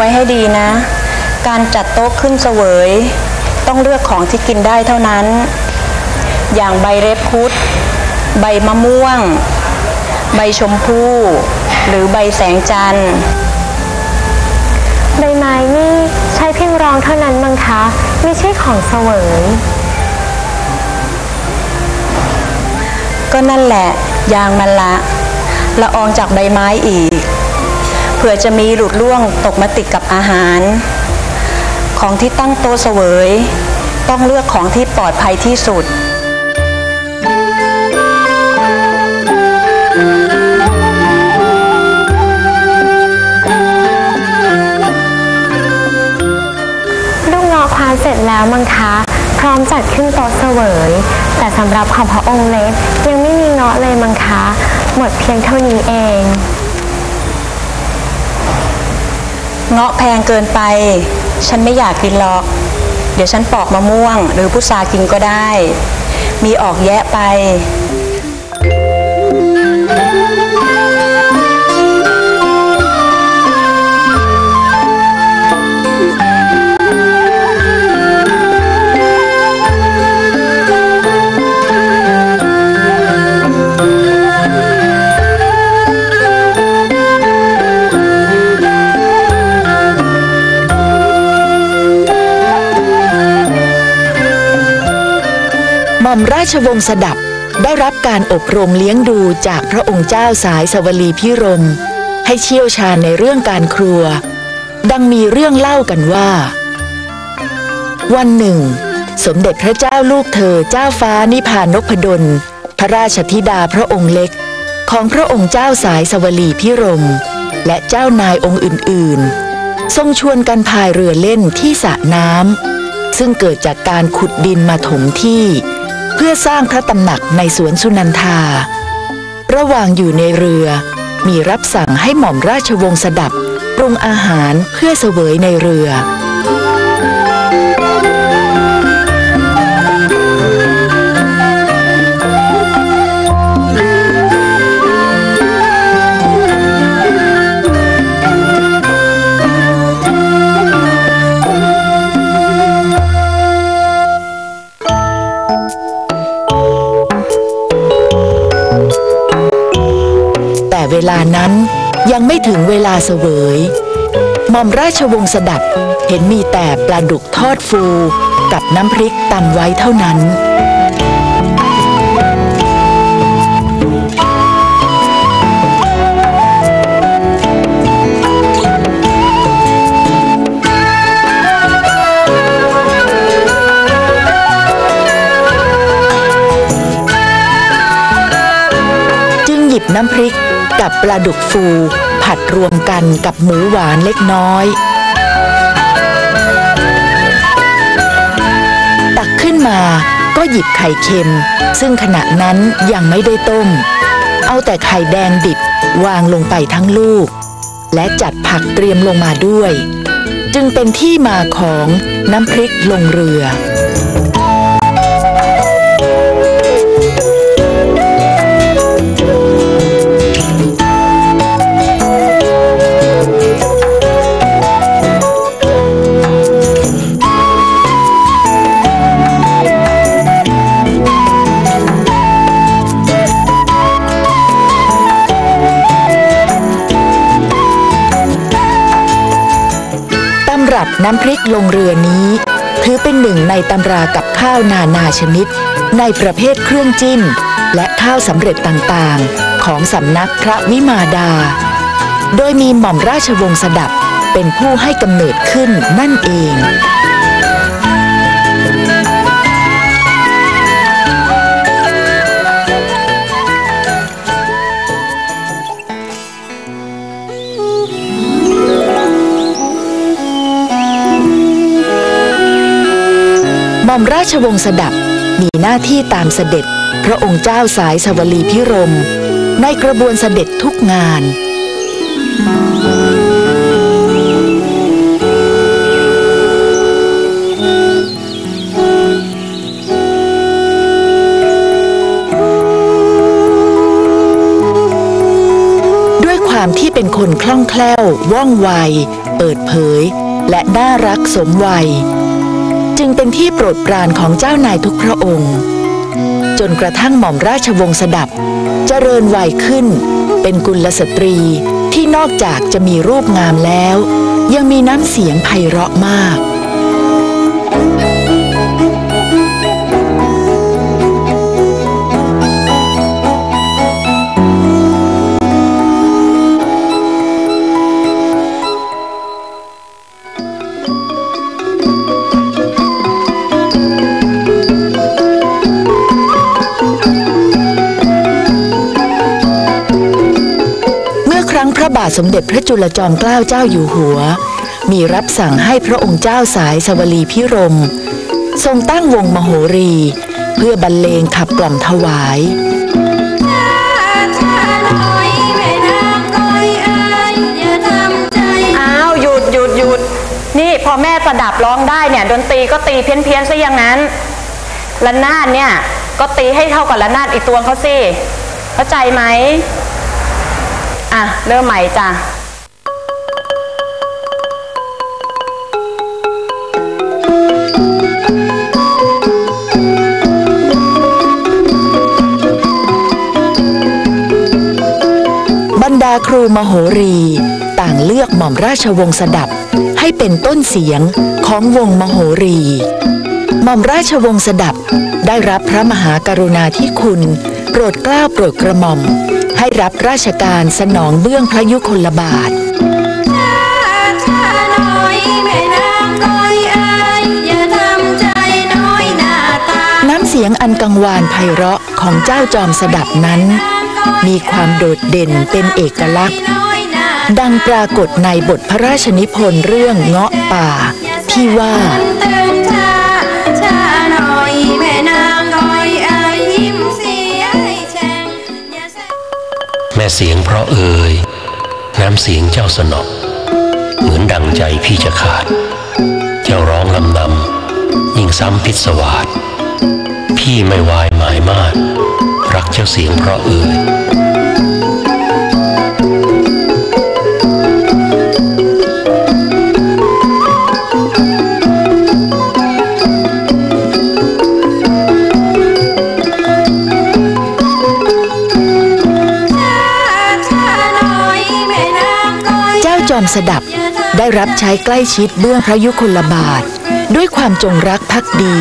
จำเอาไว้ให้ดีนะ การจัดโต๊ะขึ้นเสวย ต้องเลือกของที่กินได้เท่านั้น อย่างใบเรดพุดใบมะม่วง ใบชมพู่หรือใบแสงจันทร์ใบไม้นี่ใช้เพียงรองเท่านั้นมั้งคะ ไม่ใช่ของเสวย ก็นั่นแหละยางมันละละอองจากใบไม้อีก เผื่อจะมีหลุดร่วงตกมาติดกับอาหาร ของที่ตั้งโต๊ะเสวย ต้องเลือกของที่ปลอดภัยที่สุดลูกเงาะควานเสร็จแล้วมั้งคะ พร้อมจัดขึ้นโต๊ะเสวย แต่สำหรับของพระองค์เล็กยังไม่มีเงาะเลยมั้งคะ หมดเพียงเท่านี้เอง เงาะแพงเกินไป ฉันไม่อยากกินหรอก เดี๋ยวฉันปอกมะม่วง หรือพุทรากินก็ได้ มีออกแยะไป ราชวงศ์สดับได้รับการอบรมเลี้ยงดูจากพระองค์เจ้าสายสวลีพิรม ให้เชี่ยวชาญในเรื่องการครัว ดังมีเรื่องเล่ากันว่า วันหนึ่ง สมเด็จพระเจ้าลูกเธอเจ้าฟ้านิพานพดล พระราชธิดาพระองค์เล็ก ของพระองค์เจ้าสายสวลีพิรม และเจ้านายองค์อื่นๆ ทรงชวนกันพายเรือเล่นที่สระน้ำซึ่งเกิดจากการขุดดินมาถมที่ เพื่อสร้างพระตำหนักในสวนสุนันทา ระหว่างอยู่ในเรือ มีรับสั่งให้หม่อมราชวงศ์สดับปรุงอาหารเพื่อเสวยในเรือ ไม่ถึงเวลาเสวยหม่อมราชวงศ์สดับเห็นมีแต่ปลาดุกทอดฟูกับน้ำพริกตำไว้เท่านั้น จึงหยิบน้ำพริกกับปลาดุกฟู ผัดรวมกันกับหมูหวานเล็กน้อย ตักขึ้นมาก็หยิบไข่เค็ม ซึ่งขณะนั้นยังไม่ได้ต้ม เอาแต่ไข่แดงดิบวางลงไปทั้งลูก และจัดผักเตรียมลงมาด้วย จึงเป็นที่มาของน้ำพริกลงเรือ น้ำพริกลงเรือนี้ ถือเป็นหนึ่งในตำรากับข้าวนานาชนิด ในประเภทเครื่องจิ้ม และข้าวสำเร็จต่างๆ ของสำนักพระวิมาดา โดยมีหม่อมราชวงศ์สดับเป็นผู้ให้กำเนิดขึ้นนั่นเอง ม่อมราชวงศ์สดับมีหน้าที่ตามเสด็จ พระองค์เจ้าสายสวลีพิรม ในกระบวนเสด็จทุกงาน ด้วยความที่เป็นคนคล่องแคล่ว ว่องไว เปิดเผย และน่ารักสมวัย เป็นที่โปรดปรานของเจ้านายทุกพระองค์ จนกระทั่งหม่อมราชวงศ์สดับเจริญวัยขึ้น เป็นกุลสตรีที่นอกจากจะมีรูปงามแล้ว ยังมีน้ำเสียงไพเราะมาก สมเด็จพระจุลจอมเกล้าเจ้าอยู่หัว มีรับสั่งให้พระองค์เจ้าสายสวลีพิรม ทรงตั้งวงมโหรี เพื่อบรรเลงขับกล่อมถวายอ้าวหยุดหยุดหยุดนี่พอแม่สดับร้องได้เนี่ยดนตรีก็ตีเพี้ยนเพี้ยนซะอย่างนั้นละนาดเนี่ยก็ตีให้เท่ากับละนาดอีกตัวเขาสิเข้าใจไหมะ เริ่มใหม่จ้ะบรรดาครูมโหรี ต่างเลือกหม่อมราชวงศ์สดับ ให้เป็นต้นเสียงของวงมโหรี หม่อมราชวงศ์สดับได้รับพระมหากรุณาธิคุณ โปรดเกล้าโปรดกระหม่อม ให้รับราชการสนองเบื้องพระยุคลบาทน้ำเสียงอันกังวานไพเราะของเจ้าจอมสดับนั้น มีความโดดเด่นเป็นเอกลักษณ์ ดังปรากฏในบทพระราชนิพนธ์เรื่องเงาะป่าที่ว่า ม่เสียงเพราะเอ่ยน้ำเสียงเจ้าสนอเหมือนดังใจพี่จะขาด เจ้าร้องลำนำยิ่งซ้ำพิศวาสพี่ไม่วายหมายมากรักเจ้าเสียงเพราะเอ่ย เจ้าจอมสดับ ได้รับใช้ใกล้ชิดเบื้องพระยุคลบาท ด้วยความจงรักภักดี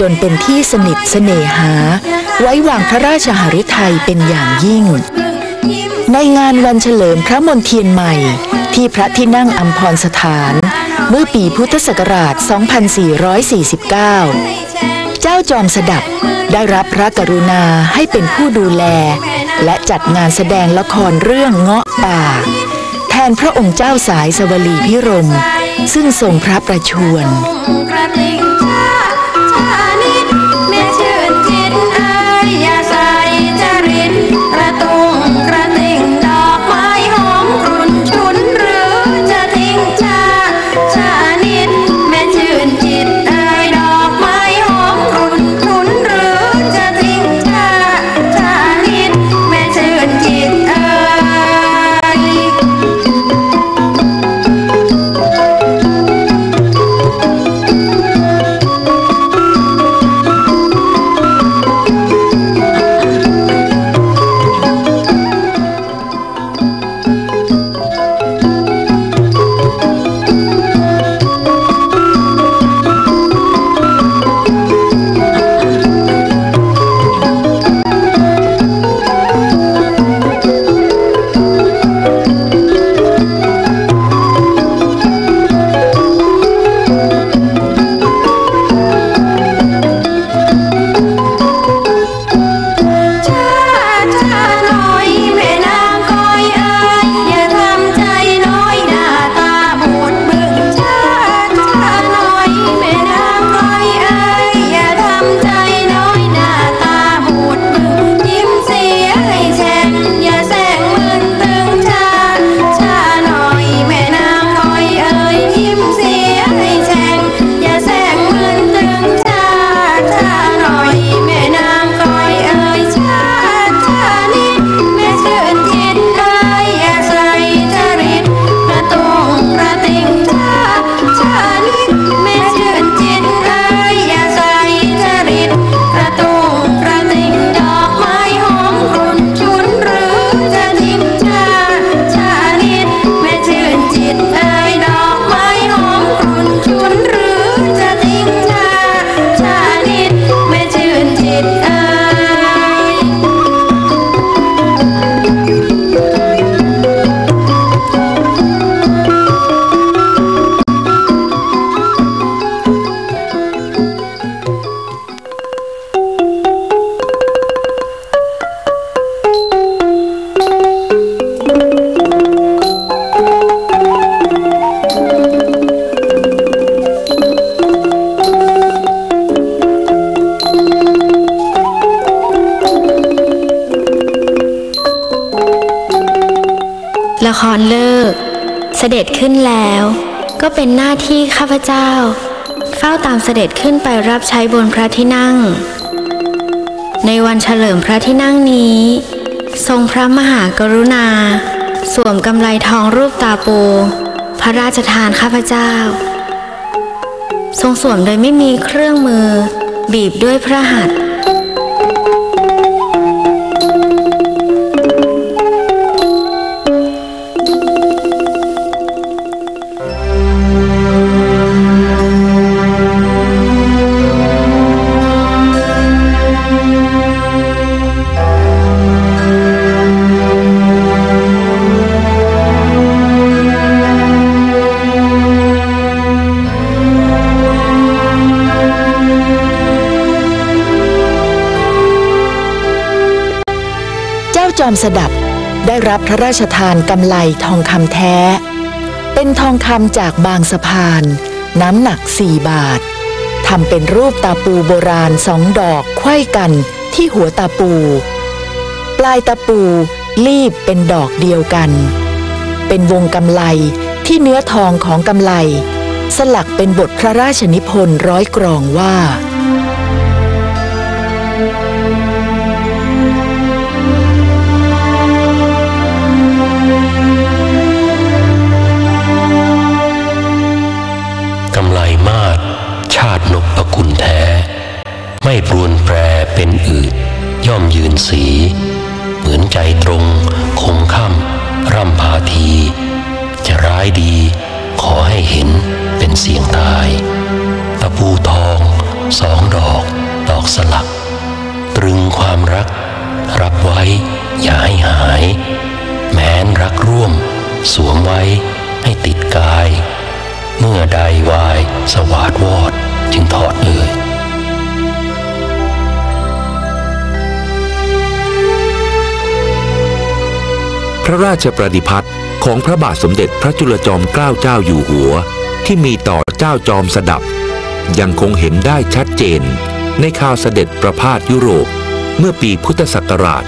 จนเป็นที่สนิทเสน่หา ไว้วางพระราชหฤทัยเป็นอย่างยิ่ง ในงานวันเฉลิมพระมนเทียนใหม่ ที่พระที่นั่งอัมพรสถาน เมื่อปีพุทธศักราช 2449 เจ้าจอมสดับได้รับพระกรุณาให้เป็นผู้ดูแล และจัดงานแสดงละครเรื่องเงาะป่า แทนพระองค์เจ้าสายสวลีพิรม ซึ่งทรงพระประชวร ด็จขึ้นแล้ว ก็เป็นหน้าที่ข้าพเจ้า เฝ้าตามเสด็จขึ้นไปรับใช้บนพระที่นั่ง ในวันเฉลิมพระที่นั่งนี้ ทรงพระมหากรุณา สวมกำไลทองรูปตาปู พระราชทานข้าพเจ้า ทรงสวมโดยไม่มีเครื่องมือ บีบด้วยพระหัตถ์ สดับ ได้รับพระราชทานกำไลทองคำแท้ เป็นทองคำจากบางสะพาน น้ำหนักสี่บาททำเป็นรูปตาปูโบราณสองดอกไขว้กันที่หัวตาปู ปลายตาปูลีบเป็นดอกเดียวกัน เป็นวงกำไลที่เนื้อทองของกำไล สลักเป็นบทพระราชนิพนธ์ร้อยกรองว่า ปรวนแปรเป็นอืดย่อมยืนสี เหมือนใจตรง คงค่ำร่ำพาที จะร้ายดี ขอให้เห็นเป็นเสียงตาย ตะปูทอง สองดอก ดอกสลัก ตรึงความรัก รับไว้ อย่าให้หาย แม้นรักร่วม สวมไว้ให้ติดกาย เมื่อใดวายสวาดวอดจึงถอดเอ่ย พระราชประดิพัฒน์ของพระบาทสมเด็จพระจุลจอมเกล้าเจ้าอยู่หัว ที่มีต่อเจ้าจอมสดับ ยังคงเห็นได้ชัดเจน ในข่าวเสด็จประพาสยุโรป เมื่อปีพุทธศักราช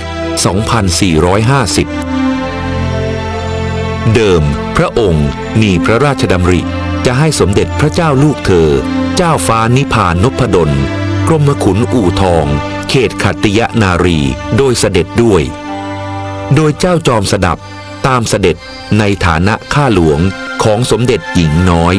2450 เดิมพระองค์มีพระราชดำริจะให้สมเด็จพระเจ้าลูกเธอ เจ้าฟ้านิพานนพดลกรมขุนอู่ทอง เขตขัตติยนารี โดยเสด็จด้วย โดยเจ้าจอมสดับตามเสด็จในฐานะข้าหลวงของสมเด็จหญิงน้อย